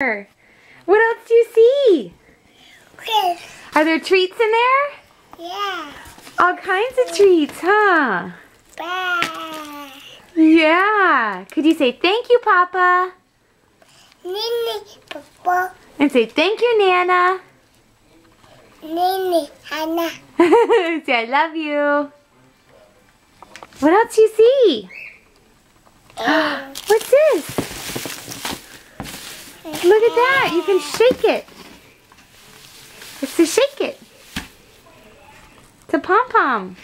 What else do you see? Are there treats in there? Yeah. All kinds of treats, huh? Bye. Yeah. Could you say thank you, Papa? Nini, Papa. And say thank you, Nana. Nini, Hannah. say I love you. What else do you see? Look at that. You can shake it. It's to shake it. It's a pom-pom.